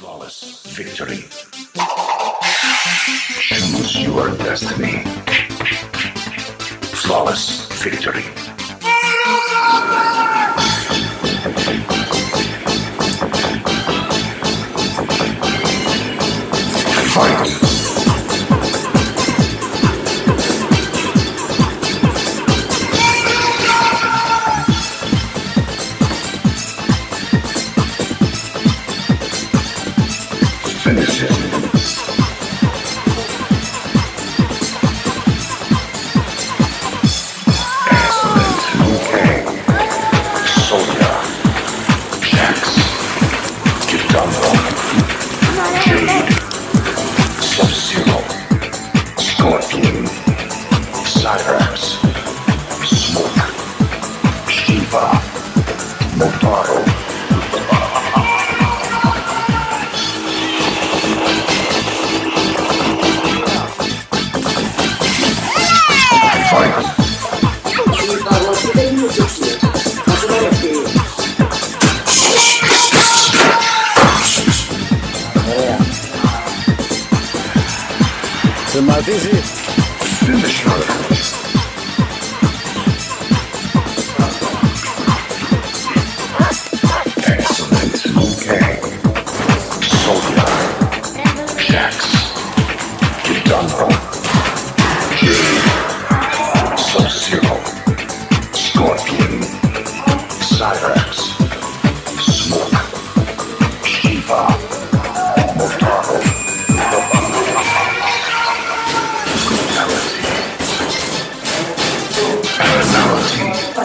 Flawless victory. Choose your destiny. Flawless victory. Sub-Zero. Scorpion. Cyrax. Smoke. Shiva. Motaro. Sì. Finish her. Excellent.